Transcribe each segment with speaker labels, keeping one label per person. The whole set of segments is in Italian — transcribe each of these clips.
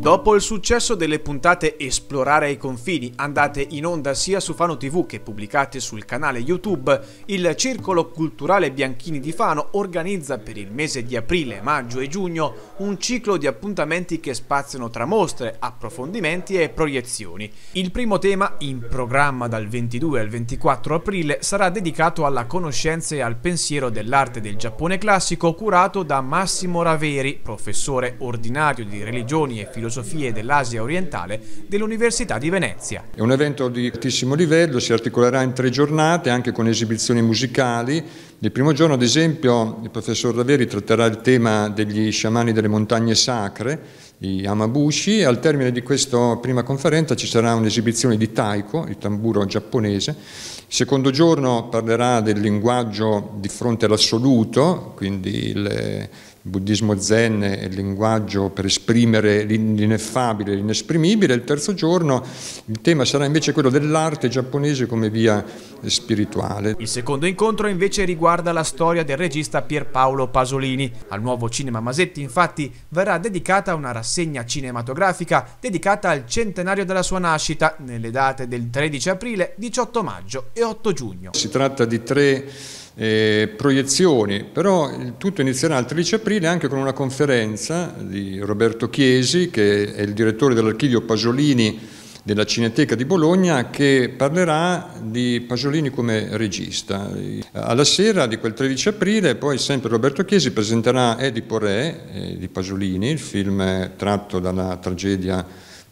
Speaker 1: Dopo il successo delle puntate Esplorare i confini, andate in onda sia su Fano TV che pubblicate sul canale YouTube, il Circolo Culturale Bianchini di Fano organizza per il mese di aprile, maggio e giugno un ciclo di appuntamenti che spaziano tra mostre, approfondimenti e proiezioni. Il primo tema, in programma dal 22 al 24 aprile, sarà dedicato alla conoscenza e al pensiero dell'arte del Giappone classico curato da Massimo Raveri, professore ordinario di religioni e filosofia filosofie dell'Asia orientale dell'Università di Venezia.
Speaker 2: È un evento di altissimo livello, si articolerà in tre giornate anche con esibizioni musicali. Il primo giorno, ad esempio, il professor Raveri tratterà il tema degli sciamani delle montagne sacre, i Amabushi, al termine di questa prima conferenza ci sarà un'esibizione di taiko, il tamburo giapponese. Il secondo giorno parlerà del linguaggio di fronte all'assoluto, quindi il buddismo zen è il linguaggio per esprimere l'ineffabile, l'inesprimibile. Il terzo giorno il tema sarà invece quello dell'arte giapponese come via spirituale.
Speaker 1: Il secondo incontro invece riguarda la storia del regista Pierpaolo Pasolini. Al nuovo Cinema Masetti infatti verrà dedicata una rassegna cinematografica dedicata al centenario della sua nascita nelle date del 13 aprile, 18 maggio e 8 giugno.
Speaker 2: Si tratta di tre eh, proiezioni, però il tutto inizierà il 13 aprile anche con una conferenza di Roberto Chiesi, che è il direttore dell'archivio Pasolini della Cineteca di Bologna, che parlerà di Pasolini come regista. Alla sera di quel 13 aprile poi sempre Roberto Chiesi presenterà Edipo Re eh, di Pasolini, il film tratto dalla tragedia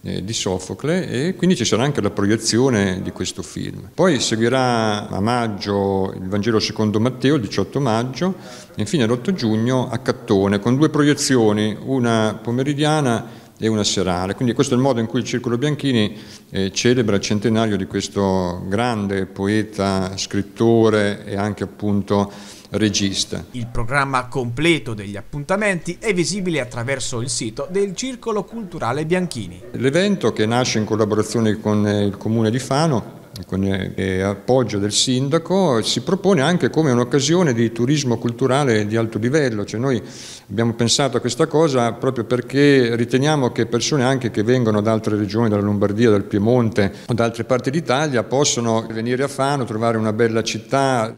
Speaker 2: eh, di Sofocle e quindi ci sarà anche la proiezione di questo film. Poi seguirà a maggio il Vangelo secondo Matteo, il 18 maggio, e infine l'8 giugno a Cattone con due proiezioni, una pomeridiana e una serale. Quindi questo è il modo in cui il Circolo Bianchini eh, celebra il centenario di questo grande poeta, scrittore e anche appunto regista.
Speaker 1: Il programma completo degli appuntamenti è visibile attraverso il sito del Circolo Culturale Bianchini.
Speaker 2: L'evento che nasce in collaborazione con il Comune di Fano con eh, appoggio del sindaco, si propone anche come un'occasione di turismo culturale di alto livello, cioè noi abbiamo pensato a questa cosa proprio perché riteniamo che persone anche che vengono da altre regioni, dalla Lombardia, dal Piemonte o da altre parti d'Italia, possono venire a Fano, trovare una bella città.